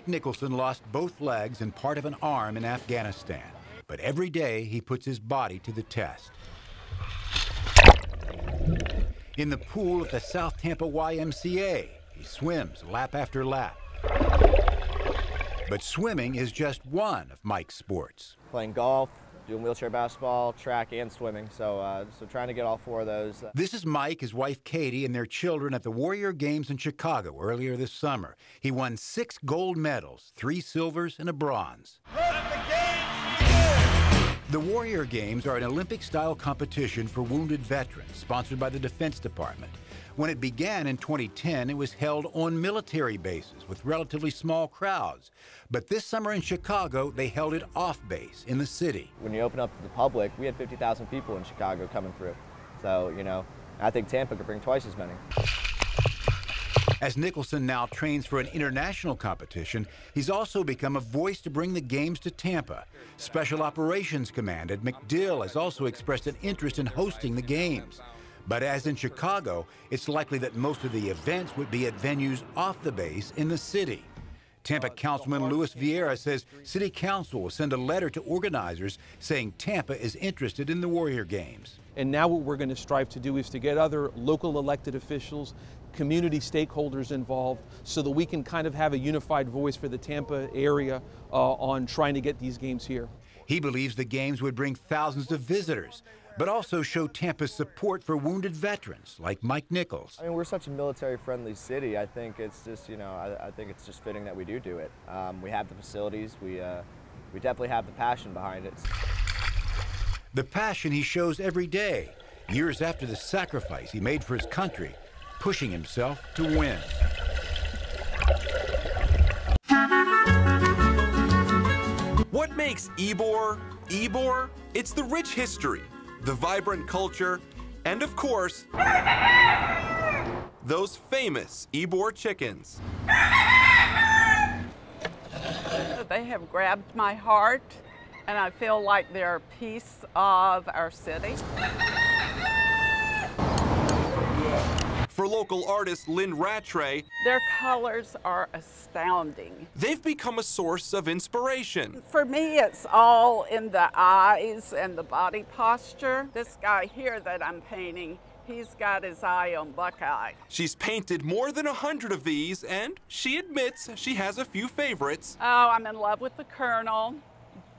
Mike Nicholson lost both legs and part of an arm in Afghanistan, but every day he puts his body to the test. In the pool at the South Tampa YMCA, he swims lap after lap. But swimming is just one of Mike's sports. Playing golf, doing wheelchair basketball, track, and swimming. So, uh, so trying to get all four of those. This is Mike, his wife Katie, and their children at the Warrior Games in Chicago earlier this summer. He won six gold medals, three silvers, and a bronze. The Warrior Games are an Olympic style competition for wounded veterans, sponsored by the Defense Department. When it began in 2010, it was held on military bases with relatively small crowds. But this summer in Chicago, they held it off base in the city. When you open up to the public, we had 50,000 people in Chicago coming through. So, you know, I think Tampa could bring twice as many. As Nicholson now trains for an international competition, he's also become a voice to bring the games to Tampa. Special Operations Command at MacDill has also expressed an interest in hosting the games. But as in Chicago, it's likely that most of the events would be at venues off the base in the city. Tampa Councilman Luis Vieira says City Council will send a letter to organizers saying Tampa is interested in the Warrior Games. And now what we're going to strive to do is to get other local elected officials, community stakeholders involved so that we can kind of have a unified voice for the Tampa area uh, on trying to get these games here. He believes the games would bring thousands of visitors, but also show Tampa's support for wounded veterans like Mike Nichols. I mean, we're such a military-friendly city. I think it's just, you know, I, I think it's just fitting that we do do it. Um, we have the facilities. We, uh, we definitely have the passion behind it. The passion he shows every day, years after the sacrifice he made for his country, pushing himself to win. Makes Ybor Ybor? It's the rich history, the vibrant culture, and of course, those famous Ybor chickens. They have grabbed my heart, and I feel like they're a piece of our city. For local artist Lynn Rattray, Their colors are astounding. they've become a source of inspiration. For me, it's all in the eyes and the body posture. This guy here that I'm painting, he's got his eye on Buckeye. She's painted more than a hundred of these, and she admits she has a few favorites. Oh, I'm in love with the Colonel.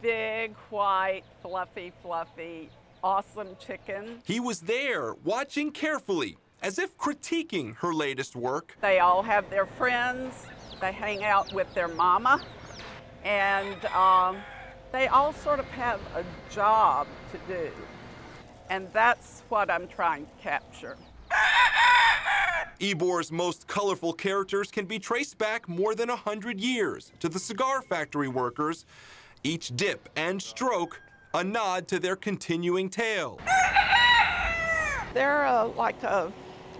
Big, white, fluffy, fluffy, awesome chicken. He was there, watching carefully, as if critiquing her latest work. They all have their friends. They hang out with their mama. And um, they all sort of have a job to do. And that's what I'm trying to capture. Ybor's most colorful characters can be traced back more than a hundred years to the cigar factory workers. Each dip and stroke a nod to their continuing tale. They're uh, like a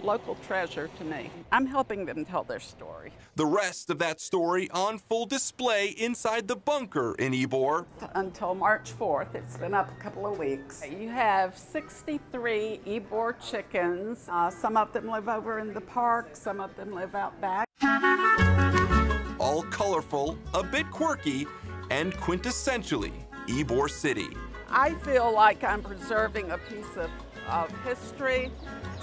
local treasure to me. I'm helping them tell their story. The rest of that story on full display inside the bunker in Ybor. Until March 4th, it's been up a couple of weeks. You have 63 Ybor chickens. Uh, some of them live over in the park, some of them live out back. All colorful, a bit quirky, and quintessentially Ybor City. I feel like I'm preserving a piece of, of history.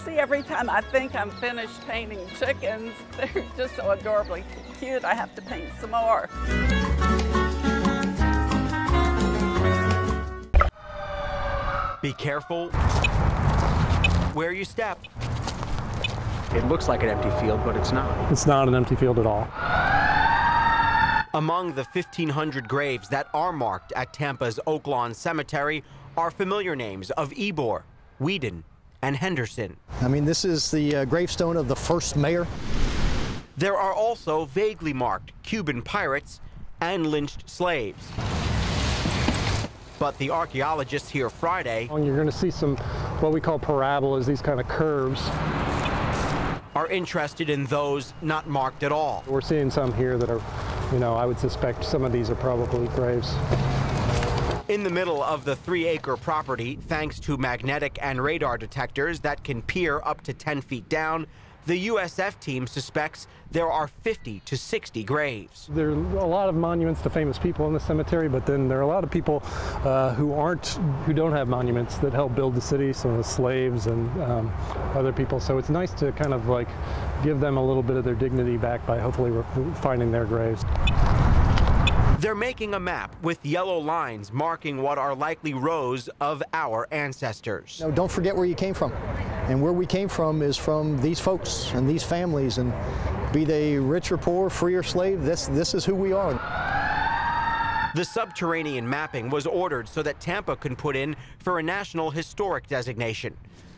See, every time I think I'm finished painting chickens, they're just so adorably cute, I have to paint some more. Be careful where you step. It looks like an empty field, but it's not. It's not an empty field at all. Among the 1,500 graves that are marked at Tampa's Oaklawn Cemetery are familiar names of Ybor, Whedon, and Henderson. I mean, this is the uh, gravestone of the first mayor. There are also vaguely marked Cuban pirates and lynched slaves. But the archaeologists here Friday And you're going to see some what we call parabolas, these kind of curves. are interested in those not marked at all. We're seeing some here that are, you know, I would suspect some of these are probably graves. In the middle of the three acre property, thanks to magnetic and radar detectors that can peer up to 10 feet down, the USF team suspects there are 50 to 60 graves. There are a lot of monuments to famous people in the cemetery, but then there are a lot of people uh, who aren't, who don't have monuments that helped build the city, some of the slaves and um, other people. So it's nice to kind of like give them a little bit of their dignity back by hopefully finding their graves. They're making a map with yellow lines marking what are likely rows of our ancestors. No, don't forget where you came from. And where we came from is from these folks and these families. And be they rich or poor, free or slave, this, this is who we are. The subterranean mapping was ordered so that Tampa can put in for a National Historic designation.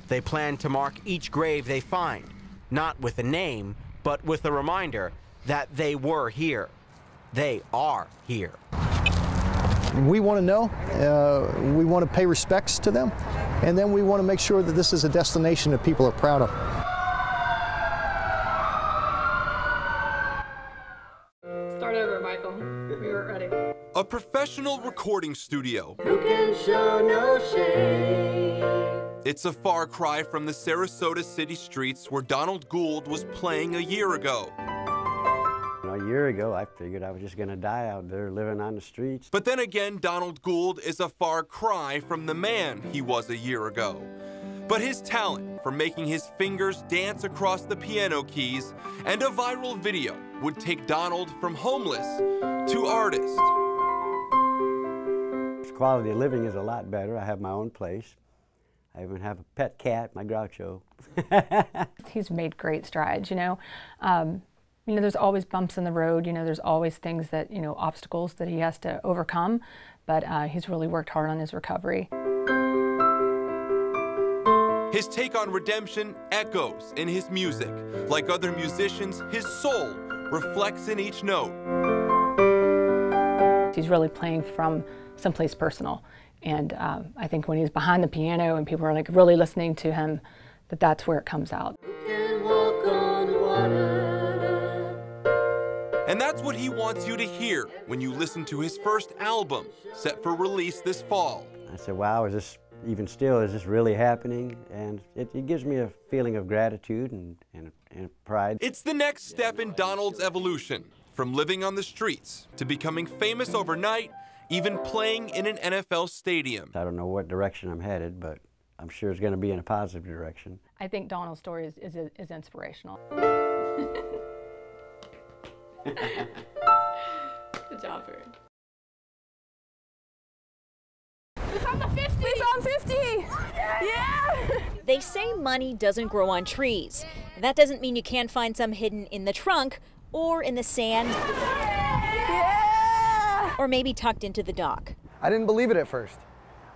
They plan to mark each grave they find, not with a name, but with a reminder that they were here. They are here. We want to know, uh, we want to pay respects to them, and then we want to make sure that this is a destination that people are proud of. Start over, Michael. We weren't ready. A professional recording studio. Who can show no shame? It's a far cry from the Sarasota city streets where Donald Gould was playing a year ago. A year ago, I figured I was just going to die out there living on the streets. But then again, Donald Gould is a far cry from the man he was a year ago. But his talent for making his fingers dance across the piano keys and a viral video would take Donald from homeless to artist. His quality of living is a lot better. I have my own place. I even have a pet cat, my Groucho. He's made great strides, you know. Um, you know, there's always bumps in the road. You know, there's always things that, you know, obstacles that he has to overcome. But uh, he's really worked hard on his recovery. His take on redemption echoes in his music. Like other musicians, his soul reflects in each note. He's really playing from someplace personal. And uh, I think when he's behind the piano and people are like really listening to him, that that's where it comes out. And that's what he wants you to hear when you listen to his first album, set for release this fall. I said, wow, is this even still, is this really happening? And it, it gives me a feeling of gratitude and, and, and pride. It's the next step in Donald's evolution, from living on the streets to becoming famous overnight, even playing in an NFL stadium. I don't know what direction I'm headed, but I'm sure it's going to be in a positive direction. I think Donald's story is, is, is inspirational. Good job, Bird. We found the 50! We found 50! Yeah! They say money doesn't grow on trees. That doesn't mean you can't find some hidden in the trunk or in the sand. Yeah! Or maybe tucked into the dock. I didn't believe it at first.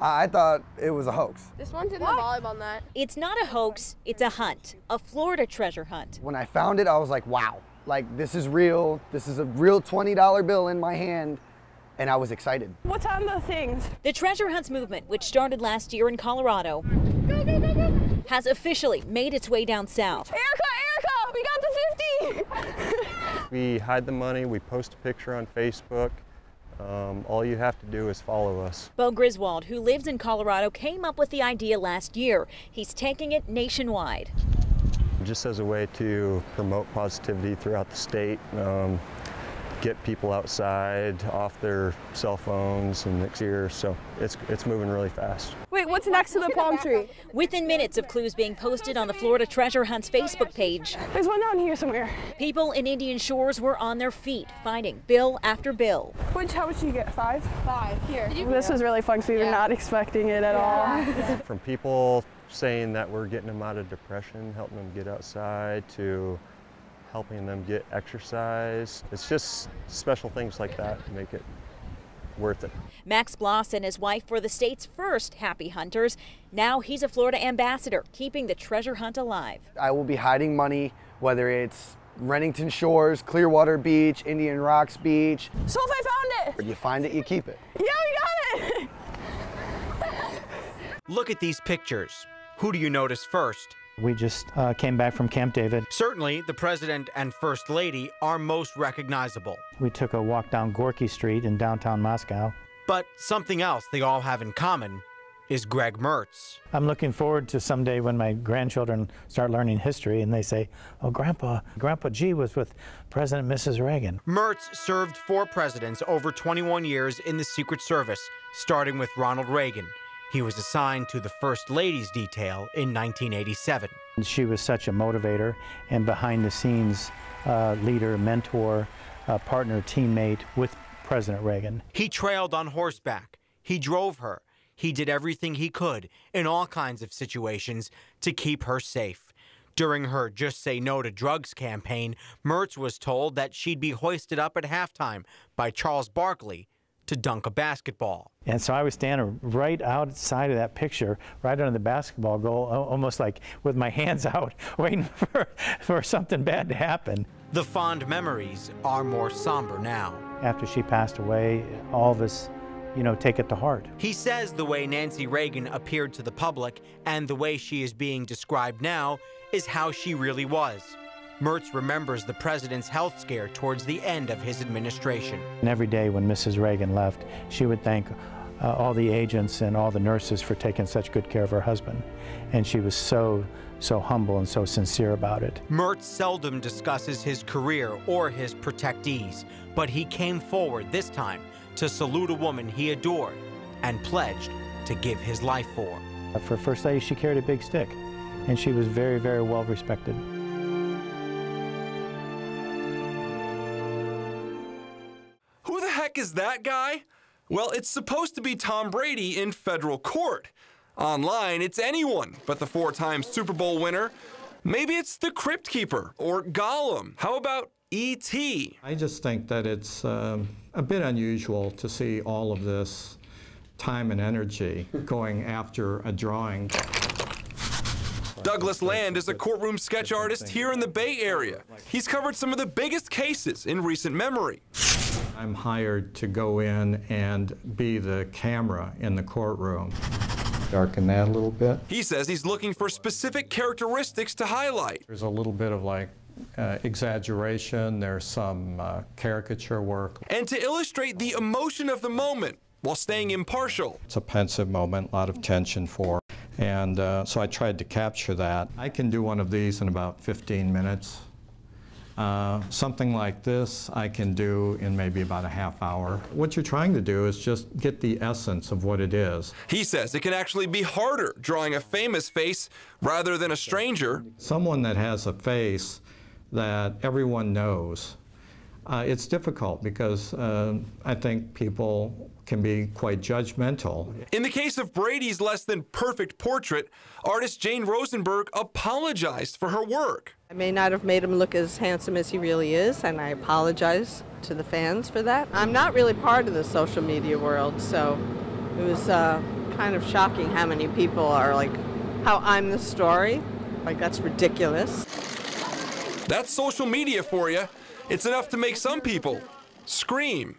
I, I thought it was a hoax. This one's in what? the volleyball net. It's not a hoax, it's a hunt, a Florida treasure hunt. When I found it, I was like, wow, like this is real. This is a real $20 bill in my hand. And I was excited. What's on the things? The treasure hunts movement, which started last year in Colorado, has officially made its way down south. Erica, Erica, we got the 50! we hide the money, we post a picture on Facebook. Um, all you have to do is follow us. Bo Griswold, who lives in Colorado, came up with the idea last year. He's taking it nationwide just as a way to promote positivity throughout the state, um, get people outside off their cell phones and next year. So it's, it's moving really fast. Wait, what's next to the palm tree? Within minutes of clues being posted on the Florida Treasure Hunts Facebook page. There's one down here somewhere. People in Indian Shores were on their feet, finding bill after bill. Which, how much did you get? Five? Five. Here. This was really fun because we were not expecting it at yeah. all. From people saying that we're getting them out of depression, helping them get outside, to helping them get exercise. It's just special things like that to make it worth it. Max Bloss and his wife were the state's first happy hunters. Now he's a Florida ambassador, keeping the treasure hunt alive. I will be hiding money, whether it's Redington Shores, Clearwater Beach, Indian Rocks Beach. So if I found it! You find it, you keep it. Yeah, we got it! Look at these pictures. Who do you notice first? We just uh, came back from Camp David. Certainly, the President and First Lady are most recognizable. We took a walk down Gorky Street in downtown Moscow. But something else they all have in common is Greg Mertz. I'm looking forward to someday when my grandchildren start learning history and they say, oh, Grandpa, Grandpa G was with President Mrs. Reagan. Mertz served four presidents over 21 years in the Secret Service, starting with Ronald Reagan. He was assigned to the First Lady's detail in 1987. She was such a motivator and behind the scenes uh, leader, mentor, uh, partner, teammate with President Reagan. He trailed on horseback. He drove her. He did everything he could in all kinds of situations to keep her safe. During her Just Say No to Drugs campaign, Mertz was told that she'd be hoisted up at halftime by Charles Barkley to dunk a basketball. And so I was standing right outside of that picture, right under the basketball goal, almost like with my hands out, waiting for, for something bad to happen. The fond memories are more somber now. After she passed away, all of us you know, take it to heart. He says the way Nancy Reagan appeared to the public and the way she is being described now is how she really was. Mertz remembers the president's health scare towards the end of his administration. And every day when Mrs. Reagan left, she would thank uh, all the agents and all the nurses for taking such good care of her husband. And she was so, so humble and so sincere about it. Mertz seldom discusses his career or his protectees, but he came forward this time to salute a woman he adored and pledged to give his life for. For First Lady, she carried a big stick, and she was very, very well respected. Who the heck is that guy? Well, it's supposed to be Tom Brady in federal court. Online, it's anyone but the four time Super Bowl winner. Maybe it's the Crypt Keeper or Gollum. How about E.T.? I just think that it's um, a bit unusual to see all of this time and energy going after a drawing. Douglas Land is a courtroom sketch artist here in the Bay Area. He's covered some of the biggest cases in recent memory. I'm hired to go in and be the camera in the courtroom. Darken that a little bit. He says he's looking for specific characteristics to highlight. There's a little bit of like uh, exaggeration, there's some uh, caricature work. And to illustrate the emotion of the moment while staying impartial. It's a pensive moment, a lot of tension for. And uh, so I tried to capture that. I can do one of these in about 15 minutes. Uh, something like this I can do in maybe about a half hour. What you're trying to do is just get the essence of what it is. He says it can actually be harder drawing a famous face rather than a stranger. Someone that has a face that everyone knows. Uh, it's difficult because uh, I think people can be quite judgmental. In the case of Brady's less than perfect portrait, artist Jane Rosenberg apologized for her work. I may not have made him look as handsome as he really is, and I apologize to the fans for that. I'm not really part of the social media world, so it was uh, kind of shocking how many people are like, how I'm the story. Like, that's ridiculous. That's social media for you. It's enough to make some people scream.